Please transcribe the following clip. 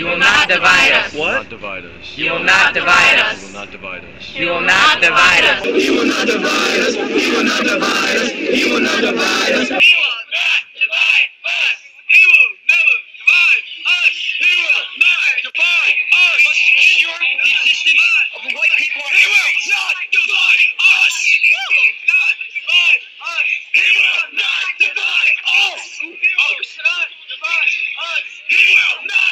You will not divide us. What? divide us. You will not divide us. You will not divide us. You will not divide us. You will not divide us. You will not divide us. You will not divide us. He will not divide us. He will never divide us. He will not divide us. Must ensure the existence of the white people. He will not divide us. He will not divide us. He will not divide us. He will not divide us. He will not.